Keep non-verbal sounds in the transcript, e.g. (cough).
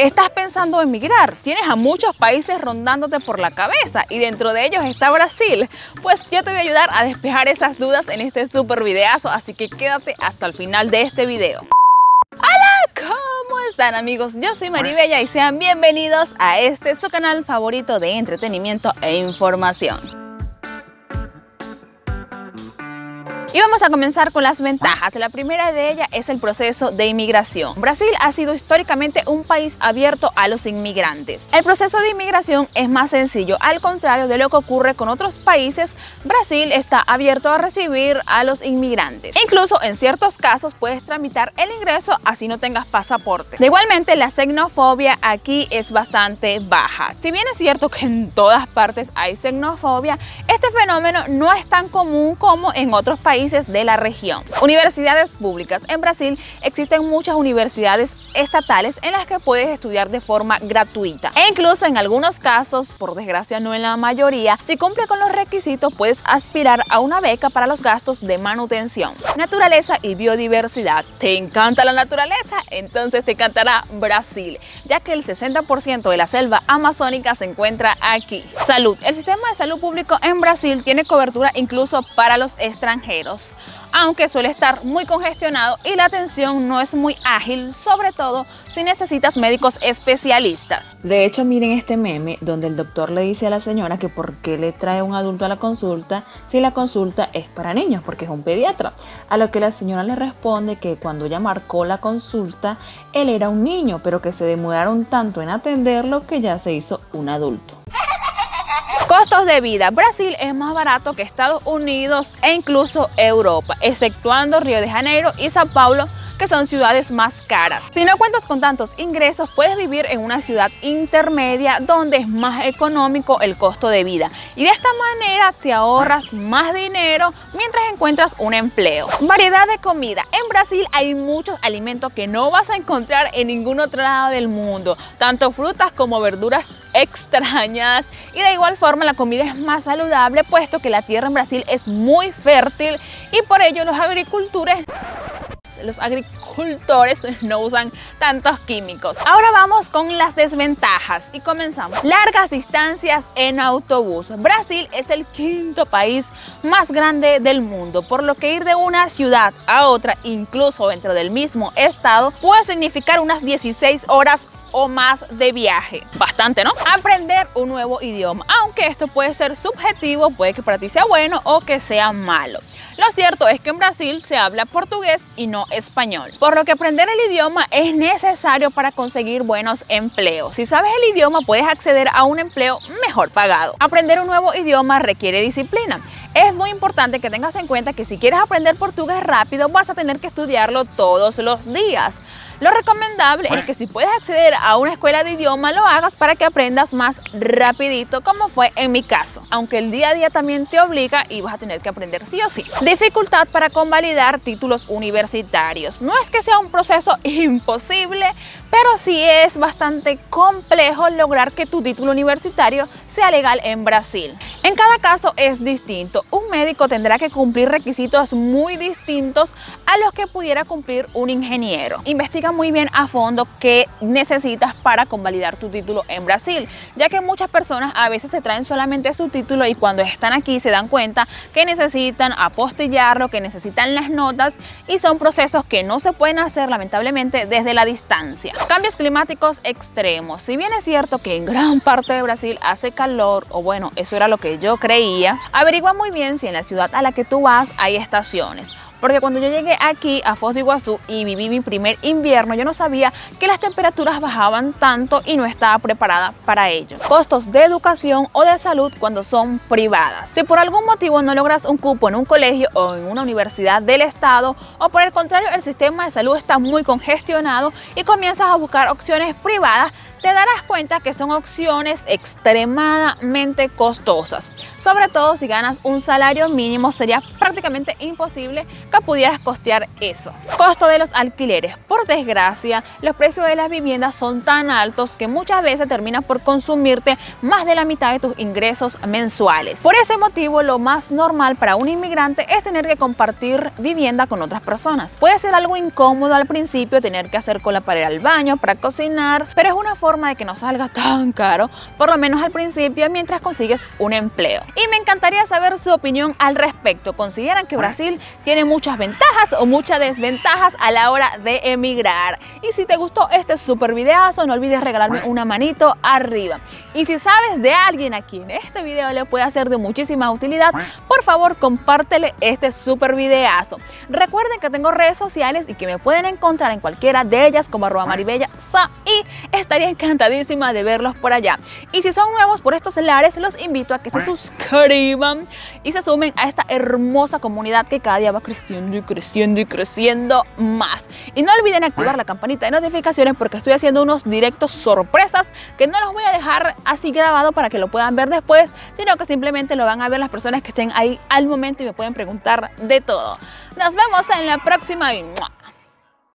¿Estás pensando en migrar? Tienes a muchos países rondándote por la cabeza y dentro de ellos está Brasil. Pues yo te voy a ayudar a despejar esas dudas en este super videazo, así que quédate hasta el final de este video. Hola, ¿cómo están amigos? Yo soy Maribella y sean bienvenidos a este su canal favorito de entretenimiento e información. Y vamos a comenzar con las ventajas. La primera de ellas es el proceso de inmigración. Brasil ha sido históricamente un país abierto a los inmigrantes. El proceso de inmigración es más sencillo, al contrario de lo que ocurre con otros países, Brasil está abierto a recibir a los inmigrantes. Incluso en ciertos casos puedes tramitar el ingreso así no tengas pasaporte. Igualmente la xenofobia aquí es bastante baja. Si bien es cierto que en todas partes hay xenofobia, este fenómeno no es tan común como en otros países de la región. Universidades públicas. En Brasil existen muchas universidades estatales en las que puedes estudiar de forma gratuita. E incluso en algunos casos, por desgracia no en la mayoría, si cumple con los requisitos puedes aspirar a una beca para los gastos de manutención. Naturaleza y biodiversidad. ¿Te encanta la naturaleza? Entonces te encantará Brasil, ya que el 60% de la selva amazónica se encuentra aquí. Salud. El sistema de salud público en Brasil tiene cobertura incluso para los extranjeros aunque suele estar muy congestionado y la atención no es muy ágil, sobre todo si necesitas médicos especialistas. De hecho, miren este meme donde el doctor le dice a la señora que por qué le trae un adulto a la consulta si la consulta es para niños, porque es un pediatra. A lo que la señora le responde que cuando ella marcó la consulta, él era un niño, pero que se demoraron tanto en atenderlo que ya se hizo un adulto. Costos de vida. Brasil es más barato que Estados Unidos e incluso Europa, exceptuando Río de Janeiro y Sao Paulo, que son ciudades más caras. Si no cuentas con tantos ingresos, puedes vivir en una ciudad intermedia donde es más económico el costo de vida. Y de esta manera te ahorras más dinero mientras encuentras un empleo. Variedad de comida. En Brasil hay muchos alimentos que no vas a encontrar en ningún otro lado del mundo. Tanto frutas como verduras extrañas. Y de igual forma la comida es más saludable puesto que la tierra en Brasil es muy fértil y por ello los agricultores los agricultores no usan tantos químicos. Ahora vamos con las desventajas y comenzamos. Largas distancias en autobús. Brasil es el quinto país más grande del mundo, por lo que ir de una ciudad a otra, incluso dentro del mismo estado, puede significar unas 16 horas o más de viaje. Bastante, ¿no? Aprender un nuevo idioma, aunque esto puede ser subjetivo, puede que para ti sea bueno o que sea malo. Lo cierto es que en Brasil se habla portugués y no español, por lo que aprender el idioma es necesario para conseguir buenos empleos. Si sabes el idioma puedes acceder a un empleo mejor pagado. Aprender un nuevo idioma requiere disciplina. Es muy importante que tengas en cuenta que si quieres aprender portugués rápido vas a tener que estudiarlo todos los días. Lo recomendable es que si puedes acceder a una escuela de idioma lo hagas para que aprendas más rapidito como fue en mi caso. Aunque el día a día también te obliga y vas a tener que aprender sí o sí. Dificultad para convalidar títulos universitarios. No es que sea un proceso (laughs) imposible, pero sí es bastante complejo lograr que tu título universitario sea legal en Brasil. En cada caso es distinto. Médico tendrá que cumplir requisitos muy distintos a los que pudiera cumplir un ingeniero. Investiga muy bien a fondo qué necesitas para convalidar tu título en Brasil, ya que muchas personas a veces se traen solamente su título y cuando están aquí se dan cuenta que necesitan apostillarlo, que necesitan las notas y son procesos que no se pueden hacer lamentablemente desde la distancia. Cambios climáticos extremos. Si bien es cierto que en gran parte de Brasil hace calor, o bueno, eso era lo que yo creía, averigua muy bien si en la ciudad a la que tú vas hay estaciones. Porque cuando yo llegué aquí a Foz de Iguazú y viví mi primer invierno, yo no sabía que las temperaturas bajaban tanto y no estaba preparada para ello. Costos de educación o de salud cuando son privadas. Si por algún motivo no logras un cupo en un colegio o en una universidad del estado o por el contrario el sistema de salud está muy congestionado y comienzas a buscar opciones privadas, te darás cuenta que son opciones extremadamente costosas. Sobre todo si ganas un salario mínimo, sería prácticamente imposible que pudieras costear eso. Costo de los alquileres. Por desgracia, los precios de las viviendas son tan altos que muchas veces terminan por consumirte más de la mitad de tus ingresos mensuales. Por ese motivo, lo más normal para un inmigrante es tener que compartir vivienda con otras personas. Puede ser algo incómodo al principio tener que hacer cola para ir al baño, para cocinar, pero es una forma de que no salga tan caro, por lo menos al principio, mientras consigues un empleo. Y me encantaría saber su opinión al respecto. ¿Consideran que Brasil tiene muchas ventajas o muchas desventajas a la hora de emigrar? Y si te gustó este super videazo, no olvides regalarme una manito arriba. Y si sabes de alguien a quien este video le puede hacer de muchísima utilidad, por favor compártele este super videazo. Recuerden que tengo redes sociales y que me pueden encontrar en cualquiera de ellas como arroba maribella y estaría encantadísima de verlos por allá. Y si son nuevos por estos lares, los invito a que se suscriban y se sumen a esta hermosa comunidad que cada día va creciendo y creciendo y creciendo más. Y no olviden activar la campanita de notificaciones porque estoy haciendo unos directos sorpresas que no los voy a dejar así grabado para que lo puedan ver después, sino que simplemente lo van a ver las personas que estén ahí al momento y me pueden preguntar de todo. Nos vemos en la próxima y